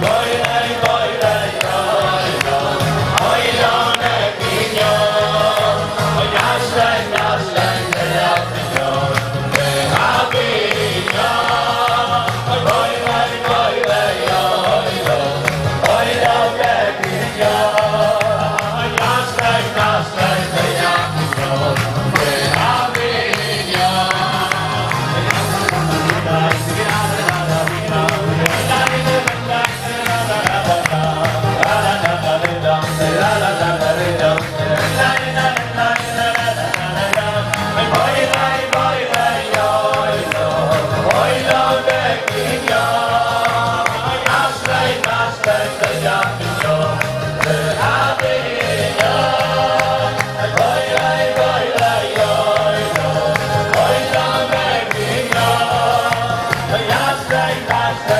Lord, Lord, Lord.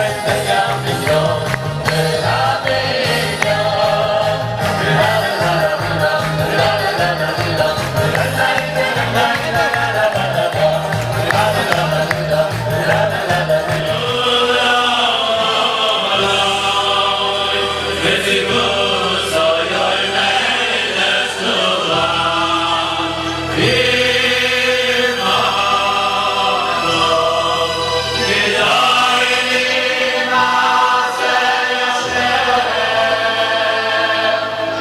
Narendra Yami Yo.